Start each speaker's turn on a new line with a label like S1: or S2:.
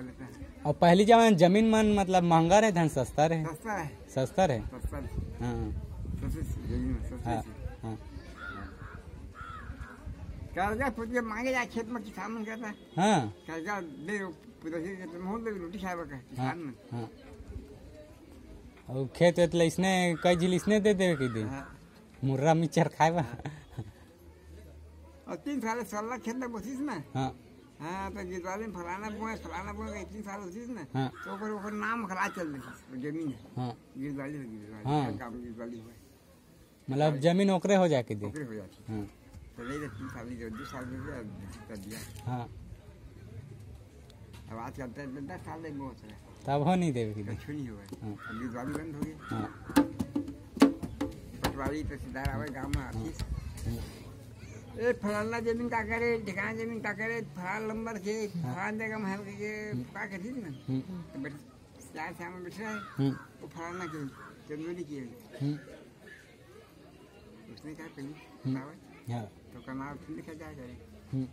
S1: लेता है।
S2: और पहली जमाने ज़मीन मन मतलब महँगा रहे धन सस्ता रहे।
S1: सस्ता है
S2: सस्ता रहे।
S1: सस्ता हाँ।
S2: हाँ हाँ।
S1: कर्जा पूछ मांगे जाए खेत में किसान मन कहता है।
S2: हाँ।
S1: कर्जा दे रोटी खाए
S2: हाँ
S1: किसान मन।
S2: हाँ। और खेत वेत ला इसने कई झील इसने दे देवे की
S1: हाँ।
S2: मुर्रा मिचर खाए बा।
S1: और तीन साल सोलह खेत में। बसीस
S2: हाँ।
S1: हाँ तो फलाना बोए फलाना बोए तीन साल होतीस ना
S2: हाँ।
S1: तो ओकर ओकर नाम खला चल रही ज़मीन है।
S2: हाँ।
S1: है गिरवाली
S2: हाँ।
S1: काम गिरवाली हुआ
S2: मतलब ज़मीन ओकरे हो जाके दे
S1: ओकरे हो जाती
S2: हाँ।
S1: तो ले ले तीन साल जो दो साल में कर दिया।
S2: हाँ।
S1: अब आज करते हैं दस साल में बहुत है।
S2: तब हो नहीं देवे की
S1: कछु नहीं हुआ
S2: हाँ।
S1: अब बंद हो गई।
S2: हाँ।
S1: पटवारी तहसीलदार आवे गाँव में
S2: हम्म,
S1: ए फलाना ज़मीन का करे ठिकाना ज़मीन का करे फला नंबर के फलान जगह महल के का कर दिन ना तो बैठ चार सामने बैठ रहा है।
S2: हम्म,
S1: वो फलाना के जनवरी की है।
S2: हम्म,
S1: उसने कहा कही।
S2: हाँ।
S1: तो कनाल फिर लिखा जाए करे
S2: हम्म,